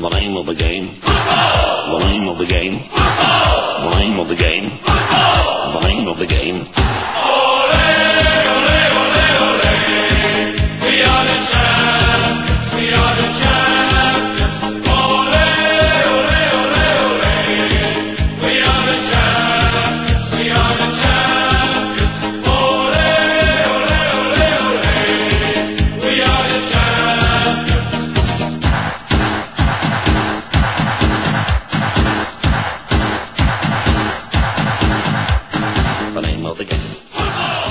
The name of the game. The name of the game. The name of the game. name of the game.